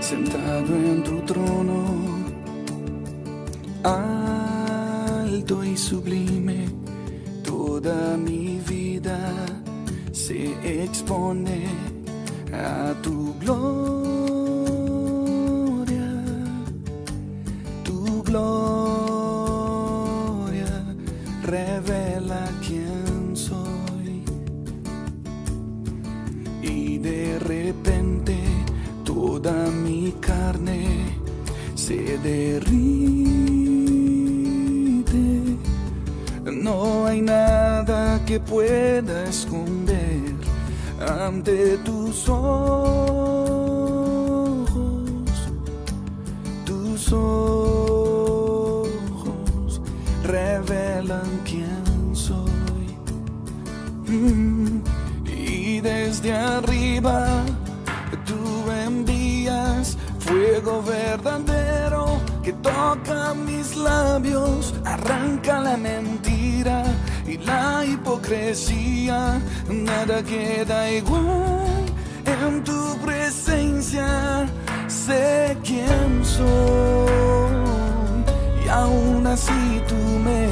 sentado en tu trono, alto y sublime, toda mi vida se expone a tu gloria, tu gloria. Se derrite. No hay nada que pueda esconder ante tus ojos, tus ojos revelan quién soy. Mm, Y desde arriba toca mis labios, arranca la mentira y la hipocresía, nada queda igual en tu presencia, sé quién soy y aún así tú me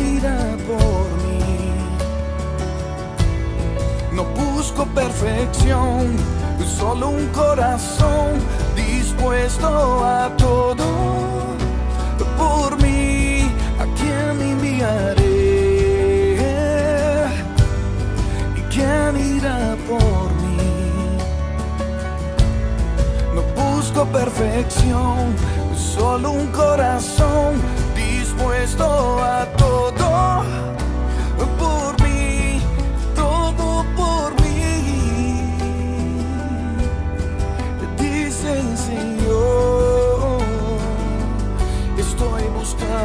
irá por mí? No busco perfección, solo un corazón dispuesto a todo por mí. ¿A quién enviaré? ¿Y quién irá por mí? No busco perfección, solo un corazón dispuesto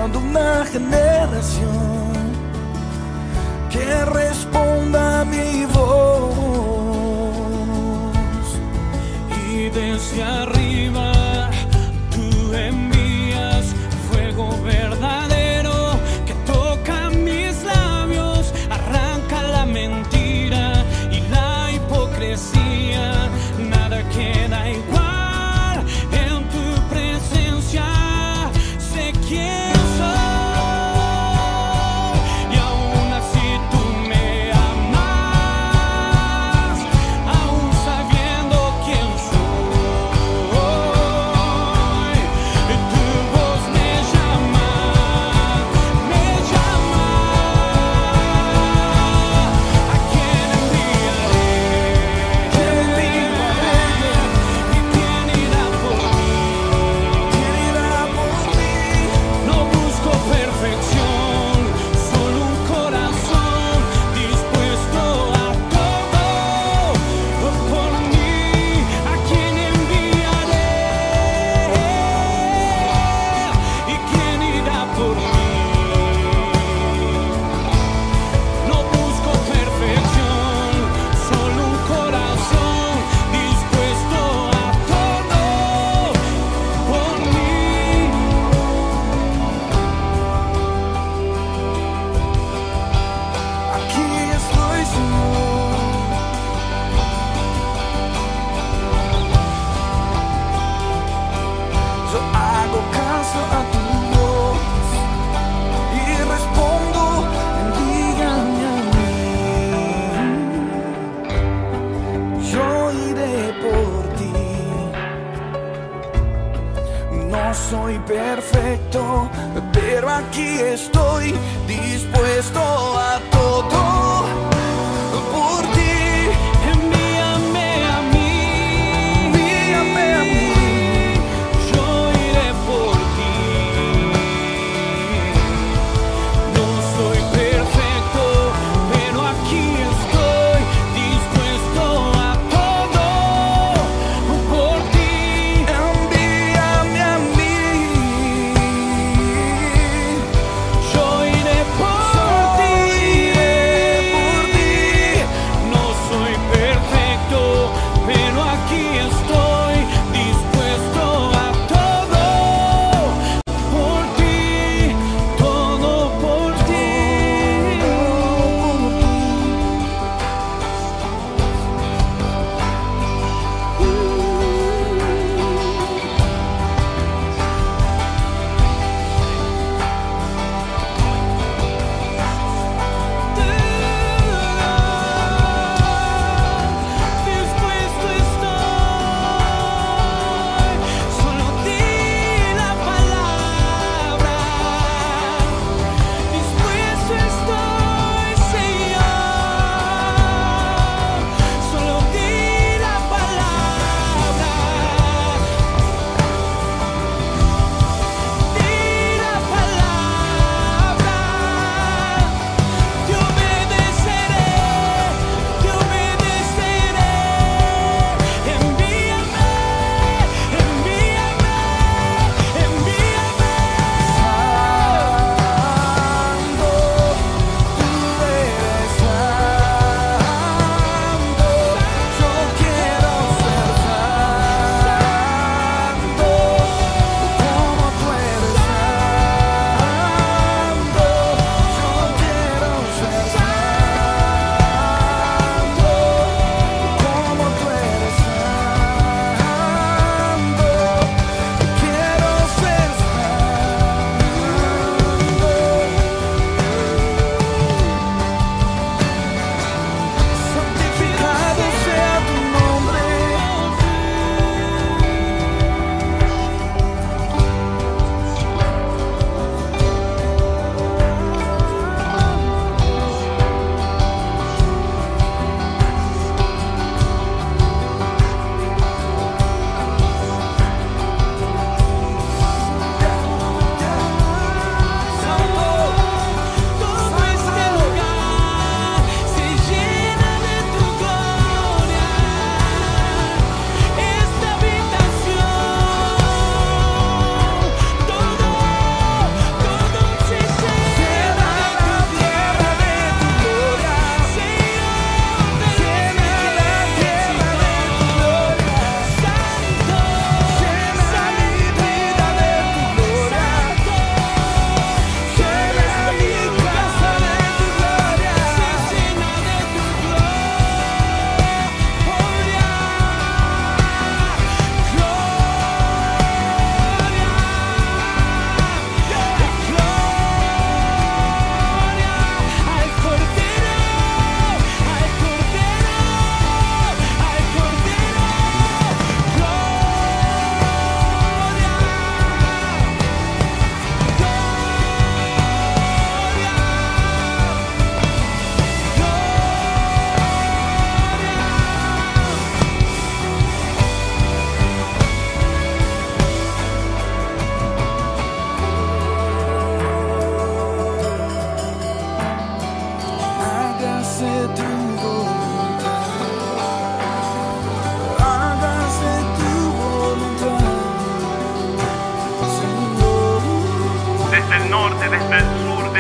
buscando una generación que responda a mi voz y desde arriba soy perfecto, pero aquí estoy dispuesto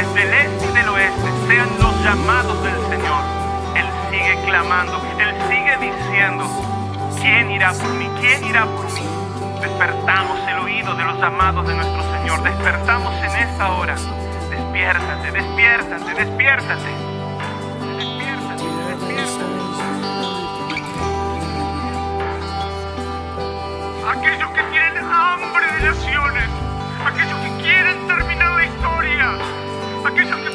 desde el este y del oeste, sean los llamados del Señor. Él sigue clamando, Él sigue diciendo, ¿quién irá por mí? ¿Quién irá por mí? Despertamos el oído de los llamados de nuestro Señor, despertamos en esta hora. Despiértate, despiértate, despiértate. Despiértate, despiértate. Aquellos que tienen hambre de naciones, aquellos que quieren terminar la historia, aquellos que fueron